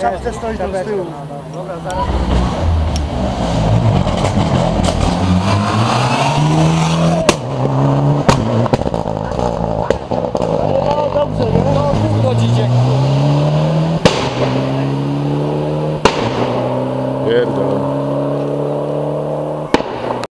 czapce stoi tu z tyłu. Dobra, zaraz. Dobrze. Pierdolę.